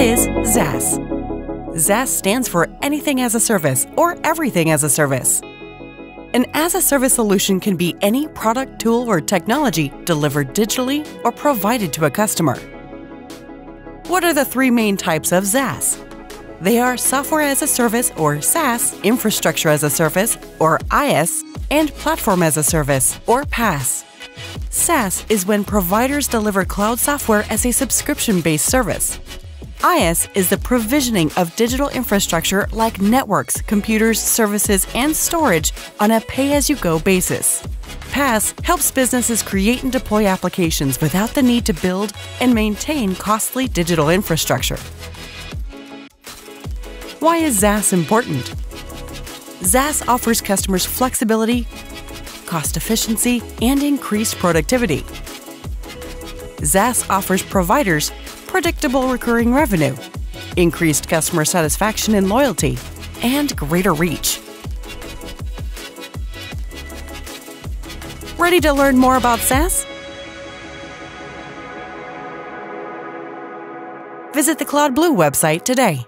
is XaaS. XaaS stands for Anything as a Service or Everything as a Service. An as a service solution can be any product, tool, or technology delivered digitally or provided to a customer. What are the three main types of XaaS? They are Software as a Service or SaaS, Infrastructure as a Service or IaaS, and Platform as a Service or PaaS. SaaS is when providers deliver cloud software as a subscription based service. IaaS is the provisioning of digital infrastructure like networks, computers, services, and storage on a pay as you go basis. PaaS helps businesses create and deploy applications without the need to build and maintain costly digital infrastructure. Why is XaaS important? SaaS offers customers flexibility, cost efficiency, and increased productivity. SaaS offers providers predictable recurring revenue, increased customer satisfaction and loyalty, and greater reach. Ready to learn more about XaaS? Visit the CloudBlue website today.